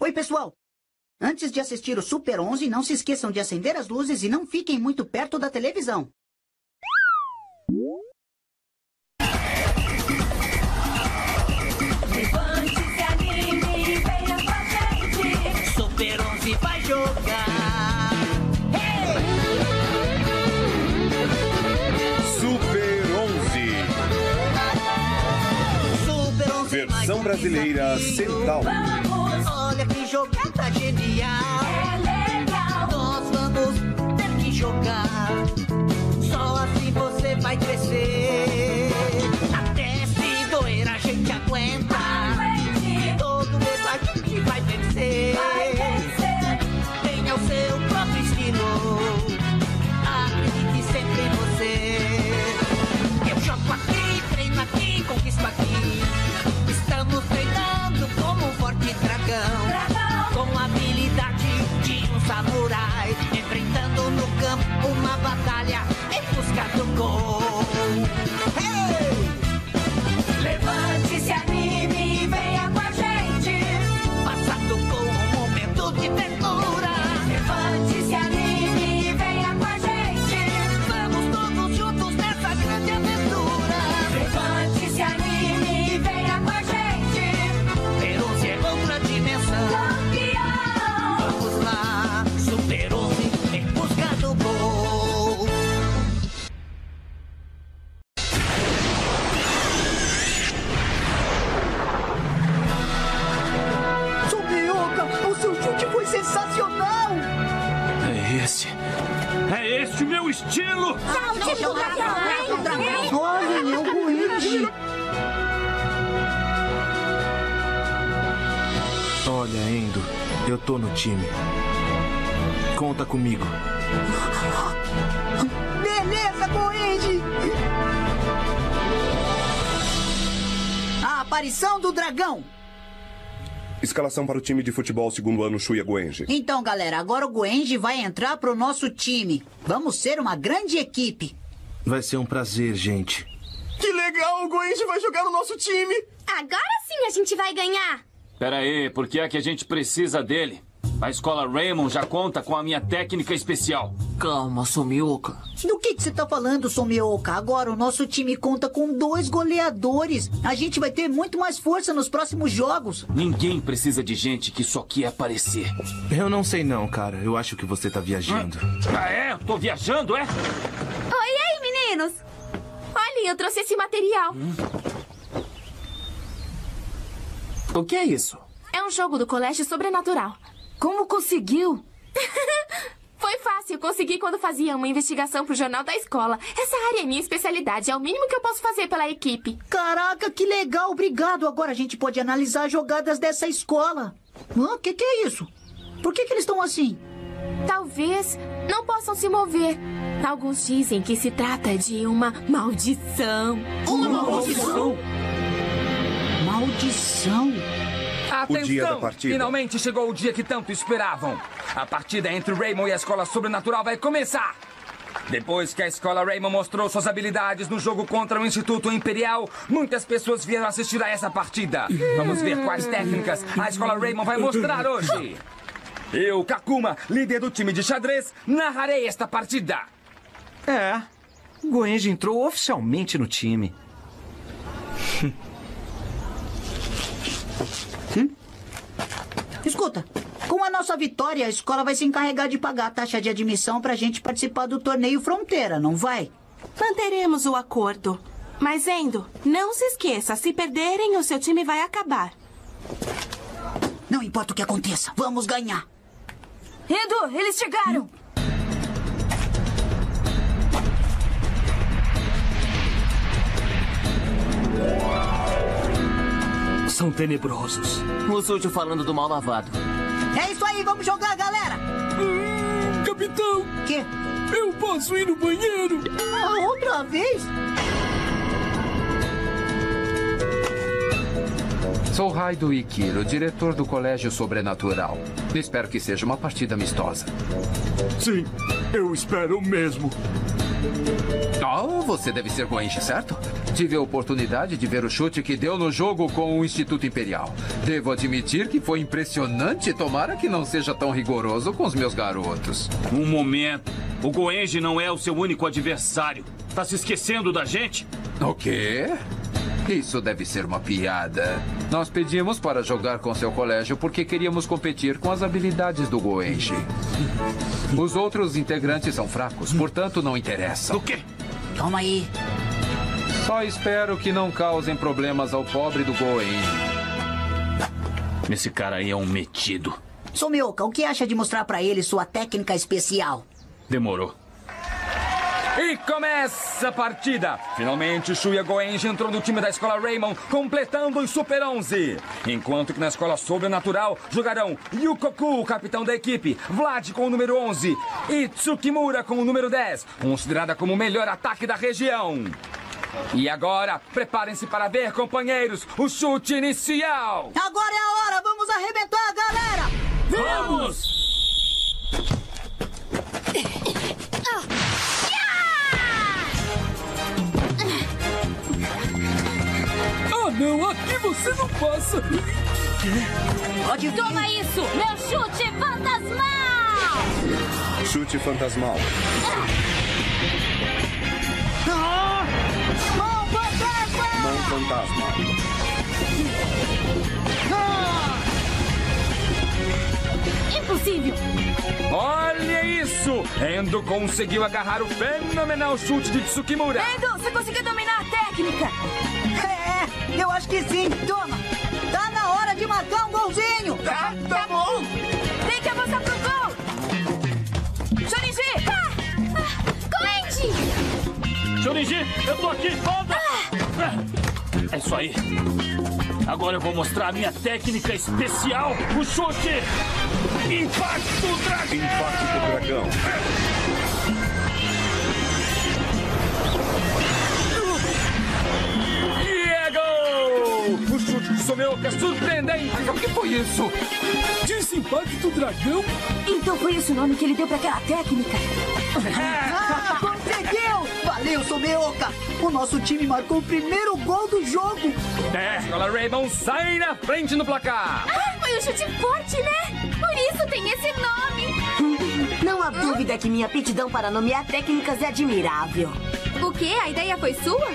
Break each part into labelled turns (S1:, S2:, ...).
S1: Oi, pessoal. Antes de assistir o Super 11, não se esqueçam de acender as luzes e não fiquem muito perto da televisão. Super 11 vai jogar.
S2: Super 11.
S1: Super 11
S2: Versão brasileira Centauro.
S1: Olha que jogada genial.
S3: é legal.
S1: Nós vamos ter que jogar. Só assim você vai crescer. Do
S3: dragão!
S2: Escalação para o time de futebol segundo ano Shuya Goenji.
S1: Então, galera, agora o Goenji vai entrar pro nosso time. Vamos ser uma grande equipe.
S4: Vai ser um prazer, gente.
S5: Que legal, o Goenji vai jogar no nosso time.
S6: Agora sim a gente vai ganhar!
S7: Pera aí, por que é que a gente precisa dele? A escola Raymond já conta com a minha técnica especial.
S8: Calma, Sumioka.
S1: Do que que você tá falando, Somioka? Agora o nosso time conta com dois goleadores. A gente vai ter muito mais força nos próximos jogos.
S7: Ninguém precisa de gente que só quer aparecer.
S4: Eu não sei não, cara. Eu acho que você tá viajando.
S7: Ah, é? Tô viajando, é?
S6: Oi, aí, meninos! Olhem, eu trouxe esse material.
S8: O que é isso?
S6: É um jogo do Colégio Sobrenatural.
S8: Como conseguiu?
S6: Foi fácil, consegui quando fazia uma investigação pro jornal da escola. Essa área é minha especialidade, é o mínimo que eu posso fazer pela equipe.
S1: Caraca, que legal, obrigado. Agora a gente pode analisar jogadas dessa escola. O que, que é isso? Por que, que eles estão assim?
S6: Talvez não possam se mover. Alguns dizem que se trata de uma maldição.
S1: Uma maldição? Maldição?
S2: O dia da
S9: Atenção!
S2: partida.
S9: Finalmente chegou o dia que tanto esperavam. A partida entre o Raymond e a Escola Sobrenatural vai começar. Depois que a Escola Raymond mostrou suas habilidades no jogo contra o Instituto Imperial, muitas pessoas vieram assistir a essa partida. Vamos ver quais técnicas a Escola Raymond vai mostrar hoje. Eu, Kakuma, líder do time de xadrez, narrarei esta partida.
S10: É. O Goenji entrou oficialmente no time.
S1: Escuta, com a nossa vitória, a escola vai se encarregar de pagar a taxa de admissão pra gente participar do torneio Fronteira, não vai?
S11: Manteremos o acordo. Mas, Endo, não se esqueça: se perderem, o seu time vai acabar.
S1: Não importa o que aconteça, vamos ganhar.
S8: Endo, eles chegaram!
S4: São tenebrosos.
S8: O sujo falando do mal lavado.
S1: É isso aí, vamos jogar, galera!
S4: Capitão,
S1: Quê?
S4: eu posso ir no banheiro?
S1: Ah, outra vez?
S12: Sou Raido Ikiro, diretor do Colégio Sobrenatural. Espero que seja uma partida amistosa.
S4: Sim.
S5: Eu espero mesmo.
S12: Oh, você deve ser Goenji, certo? Tive a oportunidade de ver o chute que deu no jogo com o Instituto Imperial. Devo admitir que foi impressionante. Tomara que não seja tão rigoroso com os meus garotos.
S7: Um momento. O Goenji não é o seu único adversário. Tá se esquecendo da gente?
S12: O quê? Isso deve ser uma piada. Nós pedimos para jogar com seu colégio porque queríamos competir com as habilidades do Goenji. Os outros integrantes são fracos, portanto não interessam.
S7: O quê?
S1: Toma aí.
S12: Só espero que não causem problemas ao pobre do Goenji.
S7: Esse cara aí é um metido.
S1: Sumioka, o que acha de mostrar pra ele sua técnica especial?
S7: Demorou.
S9: E começa a partida! Finalmente, Shuya Goenji entrou no time da escola Raymond, completando os Super 11. Enquanto que na escola Sobrenatural jogarão Yukoku, o capitão da equipe, Vlad com o número 11 e Tsukimura com o número 10, considerada como o melhor ataque da região. E agora, preparem-se para ver, companheiros, o chute inicial!
S1: Agora é a hora! Vamos arrebentar, galera!
S9: Vamos!
S13: Ah, você não passa!
S1: Pode.
S14: Toma isso! Meu chute fantasmal!
S2: Chute fantasmal.
S1: Ah! Mão fantasma!
S2: Mão fantasma.
S1: Ah!
S14: Impossível!
S9: Olha isso! Endo conseguiu agarrar o fenomenal chute de Tsukimura.
S15: Endo, você conseguiu dominar a técnica!
S1: Eu acho que sim. Toma! Tá na hora de marcar um golzinho!
S5: Tá, tá bom!
S15: Tem que avançar pro gol! Shorinji!
S14: Coende!
S7: Shorinji, eu tô aqui! Volta! É isso aí. Agora eu vou mostrar a minha técnica especial, o chute! Impacto Dragão!
S2: Impacto do dragão.
S9: Gol! O chute de Someoka é surpreendente!
S12: O que foi isso?
S13: Disse impacto dragão?
S15: Então foi esse o nome que ele deu pra aquela técnica?
S1: Ah, conseguiu! Valeu, Sumeoka! O nosso time marcou o primeiro gol do jogo!
S9: É, escola Raymond sai na frente no placar!
S6: Ah, foi um chute forte, né? Por isso tem esse nome.
S8: Não há dúvida que minha aptidão para nomear técnicas é admirável.
S6: O quê? A ideia foi sua?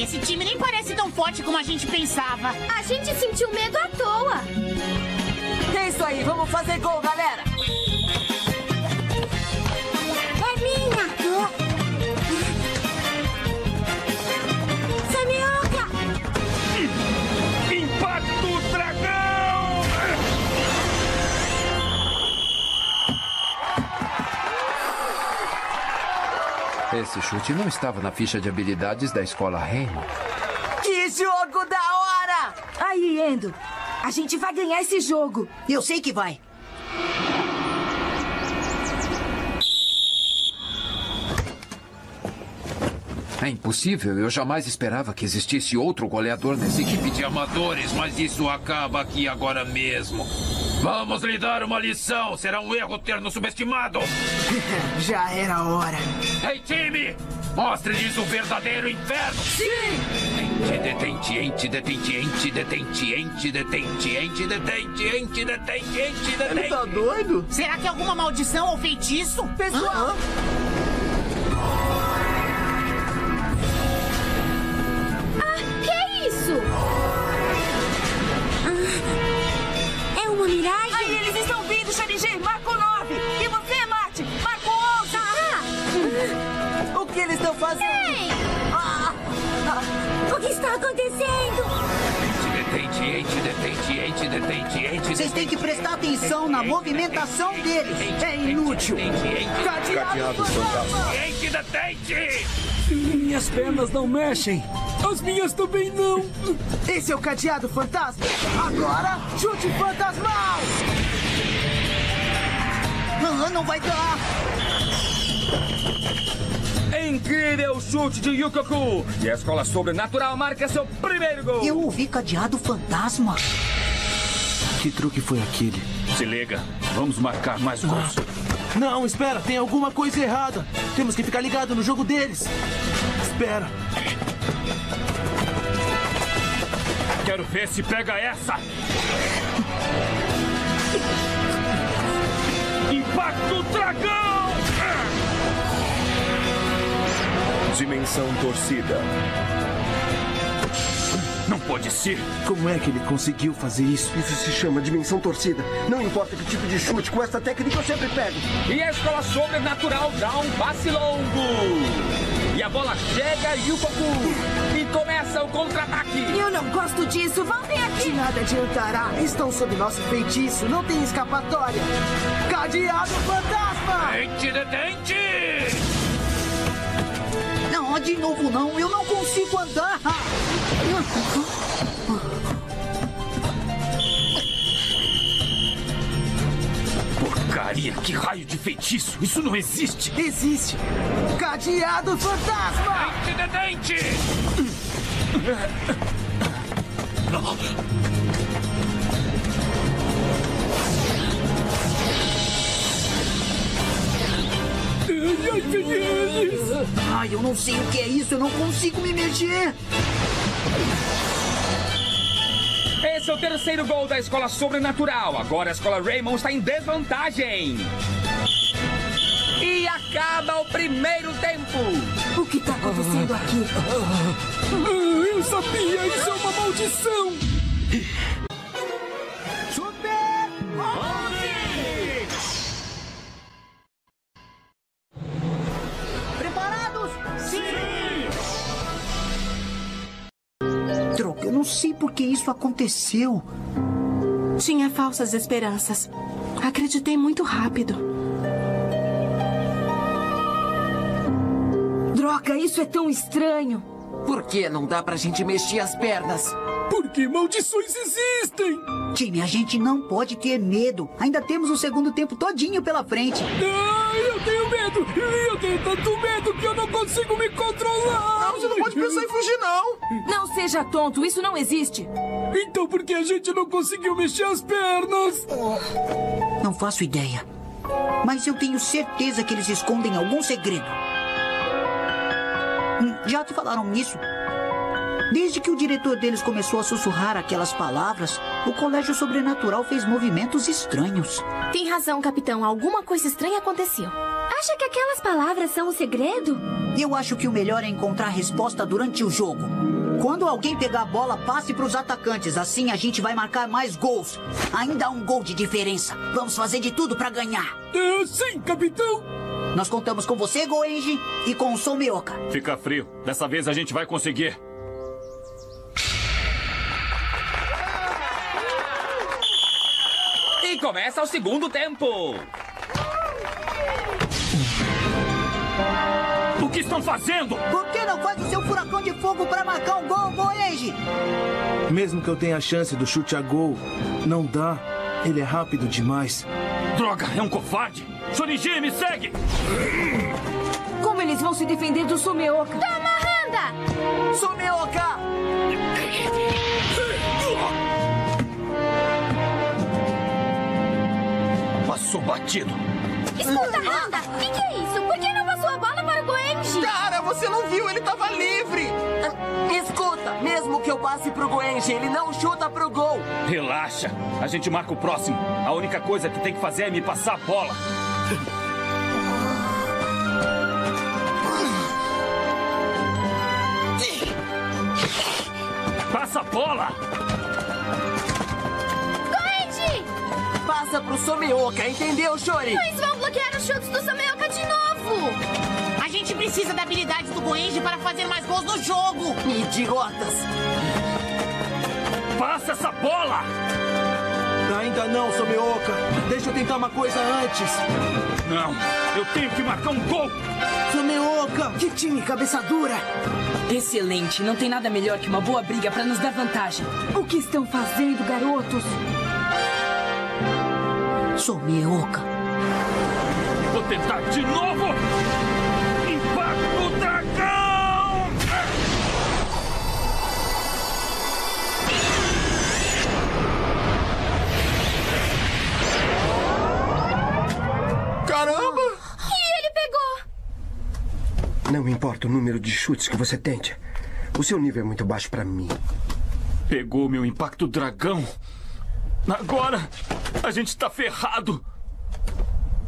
S16: Esse time nem parece tão forte como a gente pensava.
S6: A gente sentiu medo à toa.
S15: É isso aí, vamos fazer gol, galera!
S12: Esse chute não estava na ficha de habilidades da escola Raymond.
S15: Que jogo da hora! Aí, Endo, a gente vai ganhar esse jogo.
S1: Eu sei que vai.
S12: É impossível. Eu jamais esperava que existisse outro goleador nessa equipe de amadores, mas isso acaba aqui agora mesmo. Vamos lhe dar uma lição. Será um erro ter nos subestimado.
S1: Já era a hora.
S12: Ei, time! Mostre-lhes o verdadeiro inferno!
S15: Sim!
S12: Detente, ente, detente, ente, detente, ente, detente, ente, detente, ente, detente, ente, detente.
S5: Ele tá doido?
S16: Será que é alguma maldição ou feitiço?
S15: Pessoal!
S6: Ah,
S14: uma miragem?
S15: Aí eles estão vindo, Shorinji! Marco 9! E você, Marte? Marco 11!
S14: Ah!
S1: O que eles estão fazendo?
S14: Ei!
S1: Ah!
S14: O que está acontecendo?
S12: Detente, ente, detente, ente, detente, ente.
S1: Vocês têm que prestar atenção na movimentação deles. É inútil.
S2: Cadeado fantasma.
S12: Ente, detente!
S13: Minhas pernas não mexem. As minhas também não.
S1: Esse é o cadeado fantasma. Agora, chute fantasmal. Ah, não vai dar.
S9: Incrível chute de Yukoku. E a escola sobrenatural marca seu primeiro gol.
S1: Eu ouvi cadeado fantasma.
S4: Que truque foi aquele?
S7: Se liga, vamos marcar mais gols.
S4: Não, espera, tem alguma coisa errada. Temos que ficar ligado no jogo deles. Espera.
S7: Quero ver se pega essa. Impacto Dragão!
S2: Dimensão torcida.
S7: Não pode ser.
S4: Como é que ele conseguiu fazer isso?
S17: Isso se chama dimensão torcida. Não importa que tipo de chute, com essa técnica eu sempre pego.
S9: E a escola sobrenatural dá um passe longo. E a bola chega e o Goku. Começa o contra-ataque.
S15: Eu não gosto disso. Voltem aqui.
S1: De nada adiantará. Estão sob nosso feitiço. Não tem escapatória. Cadeado fantasma!
S7: Dente de dente!
S1: Não, de novo não. Eu não consigo andar.
S7: Porcaria, que raio de feitiço! Isso não existe!
S1: Existe! Cadeado fantasma!
S7: Dente de dente!
S13: Ai,
S1: eu não sei o que é isso. Eu não consigo me mexer.
S9: Esse é o terceiro gol da escola sobrenatural. Agora a escola Raymond está em desvantagem. Acaba o primeiro tempo.
S15: O que está acontecendo aqui?
S13: Eu sabia! Isso é uma maldição!
S1: Preparados? Droga, eu não sei por que isso aconteceu.
S11: Tinha falsas esperanças. Acreditei muito rápido.
S15: Droga, isso é tão estranho.
S18: Por que não dá pra gente mexer as pernas?
S13: Porque maldições existem!
S1: Time, a gente não pode ter medo. Ainda temos o segundo tempo todinho pela frente.
S13: Ai, eu tenho medo! Eu tenho tanto medo que eu não consigo me controlar!
S5: Não, você não pode pensar em fugir, não!
S15: Não seja tonto, isso não existe.
S13: Então por que a gente não conseguiu mexer as pernas?
S1: Não faço ideia. Mas eu tenho certeza que eles escondem algum segredo. Já te falaram nisso? Desde que o diretor deles começou a sussurrar aquelas palavras, o colégio sobrenatural fez movimentos estranhos.
S6: Tem razão, capitão. Alguma coisa estranha aconteceu.
S19: Acha que aquelas palavras são o segredo?
S1: Eu acho que o melhor é encontrar a resposta durante o jogo. Quando alguém pegar a bola, passe para os atacantes. Assim a gente vai marcar mais gols. Ainda há um gol de diferença. Vamos fazer de tudo para ganhar.
S13: É, sim, capitão.
S1: Nós contamos com você, Goenji, e com o Someoka.
S7: Fica frio. Dessa vez a gente vai conseguir.
S9: E começa o segundo tempo.
S7: O que estão fazendo?
S1: Por que não faz o seu furacão de fogo para marcar um gol, Goenji?
S4: Mesmo que eu tenha a chance do chute a gol, não dá. Ele é rápido demais.
S7: Droga, é um covarde! Shorinji, me segue!
S15: Como eles vão se defender do Sumeoka?
S19: Toma, Randa!
S18: Sumeoka!
S7: Passou batido.
S19: Escuta, Randa! O que, que é isso? Por que não passou a bola para o Goenji?
S5: Cara, você não viu? Ele tava livre!
S18: Escuta, mesmo que eu passe pro Goenji, ele não chuta pro gol.
S7: Relaxa. A gente marca o próximo. A única coisa que tem que fazer é me passar a bola. Passa a bola!
S19: Goenji!
S18: Passa pro Sumeoka, entendeu, Shori?
S19: Mas vão bloquear os chutes do Sumeoka de novo!
S16: A gente precisa da habilidade do Goenji para fazer mais gols no jogo.
S18: Idiotas!
S7: Passa essa bola!
S4: Ainda não, Someoka. Deixa eu tentar uma coisa antes.
S7: Não, eu tenho que marcar um gol!
S1: Someoka! Que time cabeça dura!
S15: Excelente. Não tem nada melhor que uma boa briga para nos dar vantagem. O que estão fazendo, garotos?
S1: Someoka!
S7: Vou tentar de novo! Caramba! E ele pegou!
S17: Não importa o número de chutes que você tente. O seu nível é muito baixo para mim.
S7: Pegou meu impacto dragão. Agora a gente está ferrado.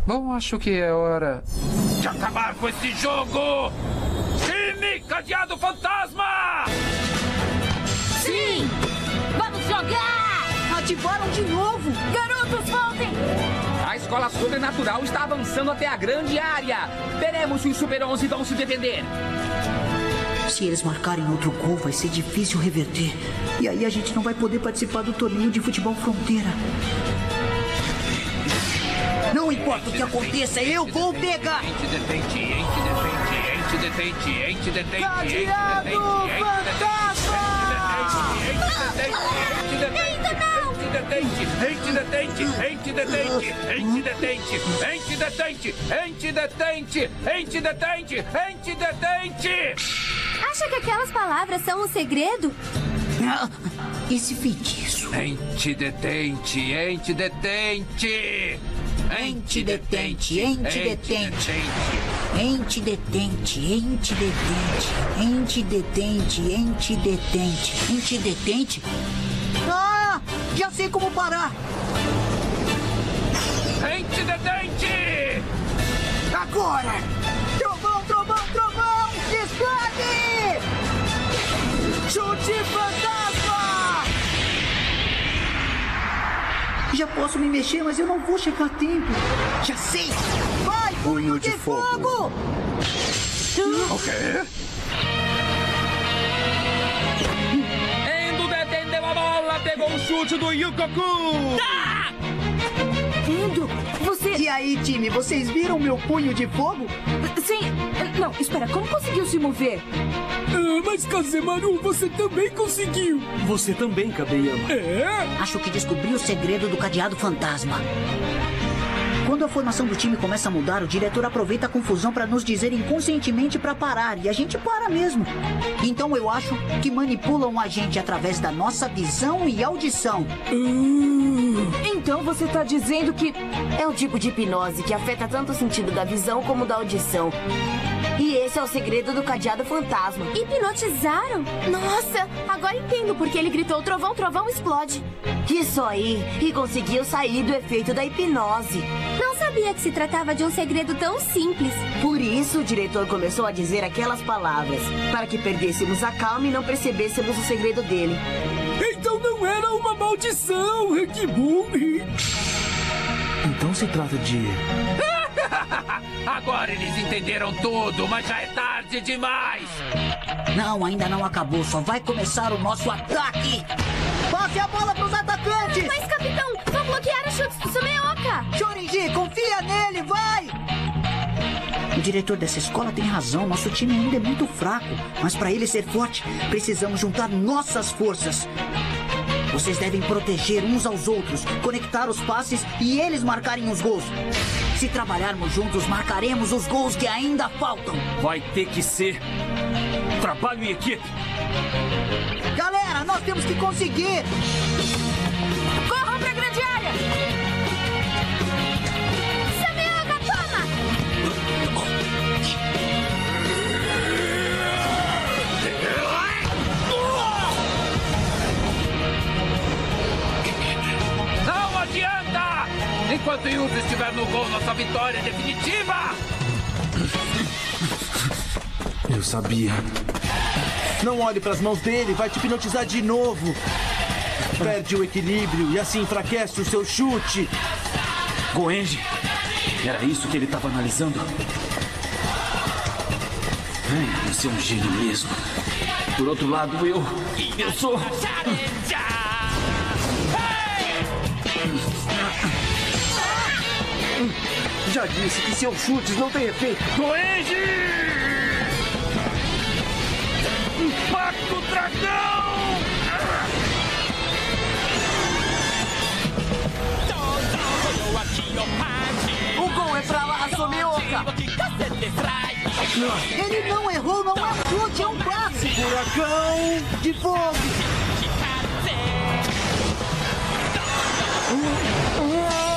S12: Bom, acho que é hora
S9: de acabar tá com esse jogo. Time Cadeado Fantasma!
S19: Sim! Vamos jogar!
S1: Tá Ativaram de novo!
S19: Garotos, voltem!
S9: A escola sobrenatural está avançando até a grande área. Veremos se os Super 11 vão se defender.
S1: Se eles marcarem outro gol, vai ser difícil reverter. E aí a gente não vai poder participar do torneio de futebol fronteira. Não importa o que aconteça, eu vou pegar!
S12: Ente detente, ente detente, ente detente, ente detente,
S16: Cadeado fantasma!
S19: Ainda não!
S9: Ente detente, ente detente, ente detente, ente detente, ente detente, ente detente, ente detente!
S19: Acha que aquelas palavras são um segredo?
S1: Esse feitiço.
S12: Ente detente, ente detente!
S1: Ente detente, ente detente. Ente Já sei como parar!
S9: Ente detente!
S1: Agora! Trovão, trovão, trovão! Explode! Chute fantasma! Já posso me mexer, mas eu não vou chegar a tempo. Já sei! Vai, punho de, fogo!
S9: O quê? Pegou o chute do Yukoku!
S1: Tá! Endo, você... E aí, time, vocês viram meu punho de fogo?
S15: Sim. Não, espera, como conseguiu se mover?
S13: Ah, mas Kazemaru, você também conseguiu.
S4: Você também, Kabeyama.
S13: É?
S1: Acho que descobri o segredo do cadeado fantasma. Quando a formação do time começa a mudar, o diretor aproveita a confusão para nos dizer inconscientemente para parar e a gente para mesmo. Então eu acho que manipulam a gente através da nossa visão e audição.
S15: Então você tá dizendo que
S8: É um tipo de hipnose que afeta tanto o sentido da visão como da audição. E esse é o segredo do cadeado fantasma.
S6: Hipnotizaram? Nossa, agora entendo porque ele gritou trovão, trovão, explode.
S8: Isso aí, e conseguiu sair do efeito da hipnose.
S6: Não sabia que se tratava de um segredo tão simples.
S8: Por isso o diretor começou a dizer aquelas palavras, para que perdêssemos a calma e não percebêssemos o segredo dele.
S13: Então não era uma maldição, que bom.
S4: Então se trata de.
S12: Agora eles entenderam tudo, mas já é tarde demais!
S1: Não, ainda não acabou. Só vai começar o nosso ataque. Passe a bola pros atacantes.
S6: Mas, capitão, vão bloquear os chutes do Sumeoka.
S1: Shorinji, confia nele, vai! O diretor dessa escola tem razão. Nosso time ainda é muito fraco. Mas para ele ser forte, precisamos juntar nossas forças. Vocês devem proteger uns aos outros, conectar os passes e eles marcarem os gols. Se trabalharmos juntos, marcaremos os gols que ainda faltam.
S7: Vai ter que ser trabalho em equipe.
S1: Galera, nós temos que conseguir!
S15: Corram pra grande área!
S12: Enquanto Yuzo estiver no gol, nossa vitória é definitiva!
S4: Eu sabia. Não olhe pras mãos dele, vai te hipnotizar de novo. Perde o equilíbrio e assim enfraquece o seu chute.
S7: Goenji, era isso que ele estava analisando? Ai, você é um gênio mesmo. Por outro lado, eu. Eu sou.
S17: Já disse que seus chutes não têm efeito.
S7: Goenji! Impacto Dragão!
S18: O gol é pra lá, Sumeoka!
S1: Ele não errou, não é chute, é um passe!
S4: Furacão
S1: de fogo!
S9: Graças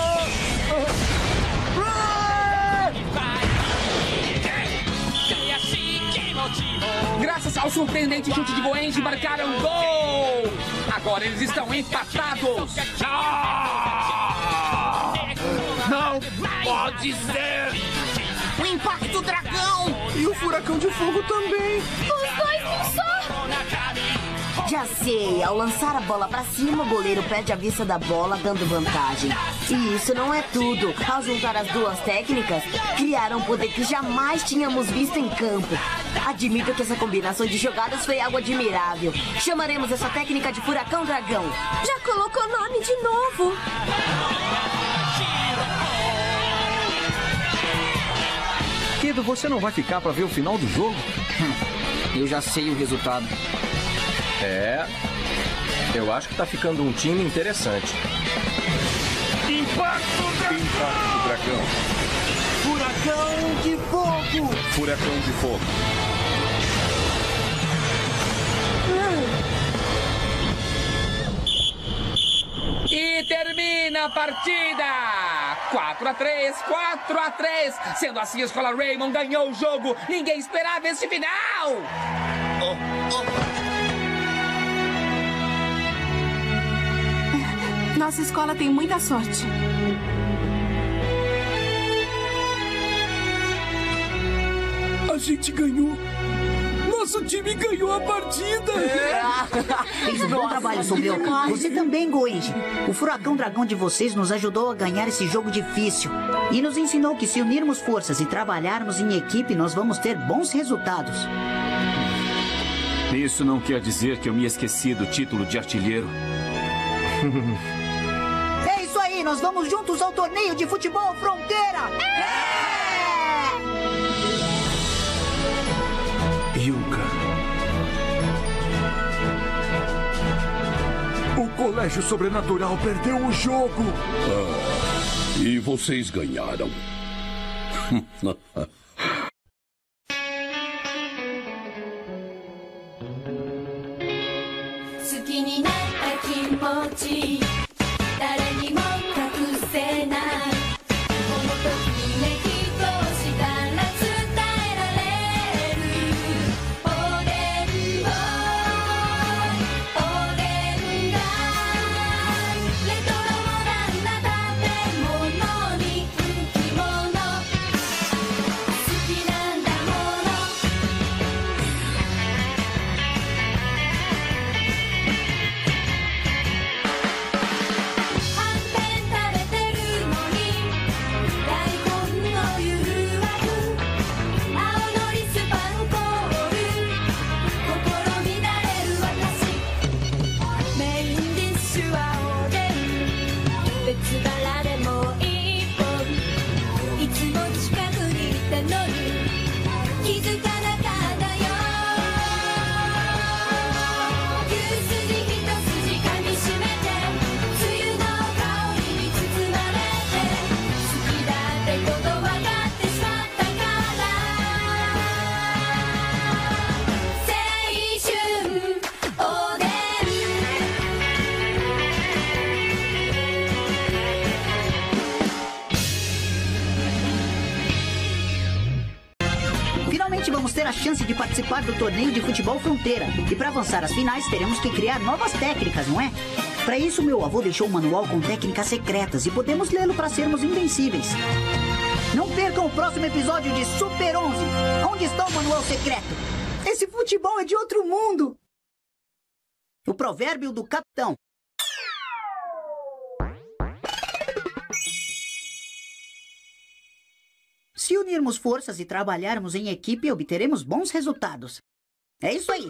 S9: ao surpreendente chute de Goenji, marcaram gol! Agora eles estão empatados!
S7: Ah! Não pode ser!
S5: O impacto dragão! E o furacão de fogo também!
S19: Os dois num só!
S8: Já sei, ao lançar a bola pra cima, o goleiro perde a vista da bola, dando vantagem. E isso não é tudo. Ao juntar as duas técnicas, criaram um poder que jamais tínhamos visto em campo. Admito que essa combinação de jogadas foi algo admirável. Chamaremos essa técnica de Furacão Dragão.
S19: Já colocou nome de novo!
S10: Kido, você não vai ficar pra ver o final do jogo?
S20: Eu já sei o resultado.
S21: É. Eu acho que tá ficando um time interessante.
S7: Impacto dragão!
S2: Impacto dragão.
S1: Furacão de fogo!
S2: Furacão de fogo.
S9: E termina a partida! 4 a 3, 4 a 3. Sendo assim, a escola Raymond ganhou o jogo. Ninguém esperava esse final.
S11: Nossa escola tem muita sorte.
S13: Gente ganhou. Nosso time ganhou a partida.
S1: Fez um bom trabalho, Sombrio. Você também, Goenji. O furacão dragão de vocês nos ajudou a ganhar esse jogo difícil. E nos ensinou que se unirmos forças e trabalharmos em equipe, nós vamos ter bons resultados.
S22: Isso não quer dizer que eu me esqueci do título de artilheiro.
S1: É isso aí, nós vamos juntos ao torneio de futebol Fronteira!
S13: Yuka. O Colégio Sobrenatural perdeu o jogo.
S3: Ah, e vocês ganharam.
S1: chance de participar do torneio de futebol fronteira. E para avançar às finais, teremos que criar novas técnicas, não é? Para isso, meu avô deixou um manual com técnicas secretas e podemos lê-lo para sermos invencíveis. Não percam o próximo episódio de Super 11. Onde está o manual secreto? Esse futebol é de outro mundo. O provérbio do capitão. Unirmos forças e trabalharmos em equipe, obteremos bons resultados. É isso aí.